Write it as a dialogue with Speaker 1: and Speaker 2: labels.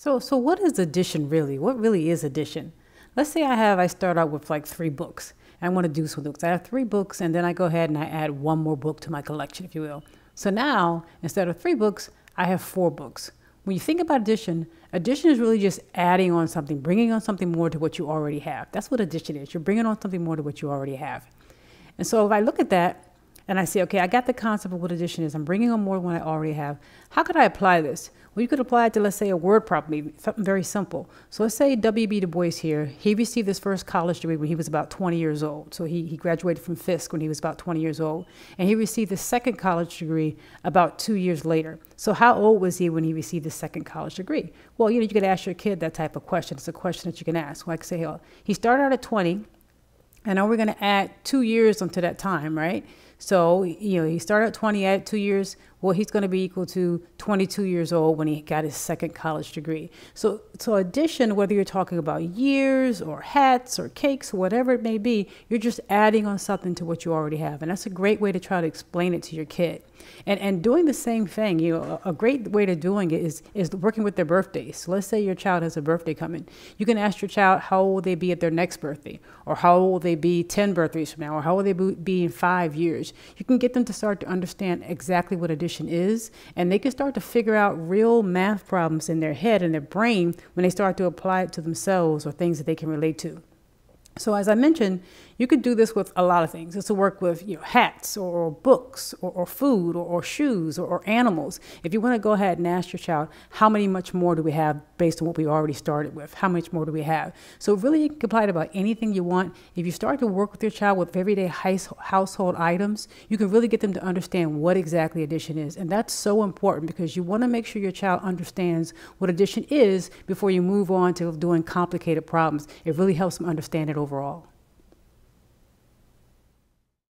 Speaker 1: So, so what is addition really? What really is addition? Let's say I have, I start out with like three books. I want to do some books. I have three books, and then I go ahead and I add one more book to my collection, if you will. So now, instead of three books, I have four books. When you think about addition, addition is really just adding on something, bringing on something more to what you already have. That's what addition is. You're bringing on something more to what you already have. And so if I look at that, and I say, okay, I got the concept of what addition is. I'm bringing on more than what I already have. How could I apply this? Well, you could apply it to, let's say, a word problem, something very simple. So let's say W.B. Du Bois here, he received his first college degree when he was about 20 years old. So he, he graduated from Fisk when he was about 20 years old. And he received his second college degree about two years later. So how old was he when he received his second college degree? Well, you know, you could ask your kid that type of question. It's a question that you can ask. Like say, oh, he started out at 20, and now we're going to add two years onto that time, right? So, you know, he started at 20 at two years. Well, he's going to be equal to 22 years old when he got his second college degree. So, so addition, whether you're talking about years or hats or cakes, or whatever it may be, you're just adding on something to what you already have. And that's a great way to try to explain it to your kid. And, and doing the same thing, you know, a, a great way to doing it is, is working with their birthdays. So let's say your child has a birthday coming. You can ask your child how will they be at their next birthday, or how will they be 10 birthdays from now, or how will they be in five years. You can get them to start to understand exactly what addition is, and they can start to figure out real math problems in their head and their brain when they start to apply it to themselves or things that they can relate to. So as I mentioned, you could do this with a lot of things. It's to work with you know, hats or books or, or food or, or shoes or, or, animals. If you want to go ahead and ask your child, how many much more do we have based on what we already started with? How much more do we have? So really you can apply it about anything you want. If you start to work with your child with everyday household items, you can really get them to understand what exactly addition is. And that's so important because you want to make sure your child understands what addition is before you move on to doing complicated problems. It really helps them understand it overall.